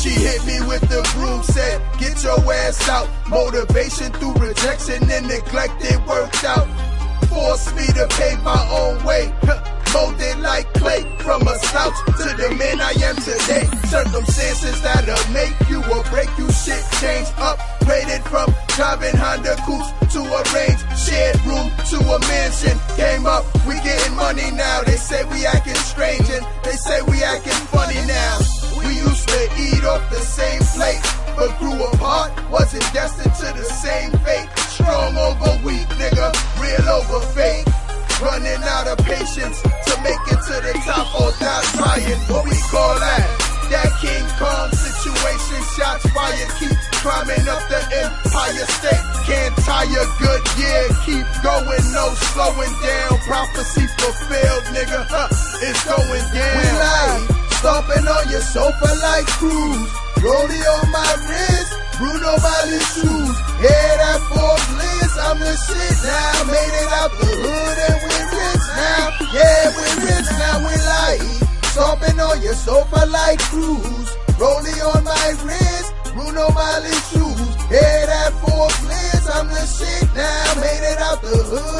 She hit me with the broom, said, get your ass out. Motivation through rejection and neglect, it worked out. Forced me to pay my own way. Molded like clay from a slouch to the man I am today. Circumstances that'll make you or break you, shit change. Upgraded from driving Honda Coupes to a range. Shared room to a mansion. Came up, we getting money now. They say we acting strange and they say we but grew apart, wasn't destined to the same fate. Strong over weak, nigga, real over fake. Running out of patience to make it to the top or die trying. What we call that? That King Kong situation. Shots fired, keep climbing up the Empire State. Can't tire, good year, keep going, no slowing down. Prophecy fulfilled, nigga, huh, it's going down. We live, stomping on your sofa like cruise. Rollie on my running shoes. Yeah, that boy Blitz, I'm the shit now. Made it out the hood and we rich now. Yeah, we rich now, we like. Stomping on your sofa like cruise. Rollie on my wrist, Bruno Magli shoes. Yeah, that boy Blitz, I'm the shit now. Made it out the hood.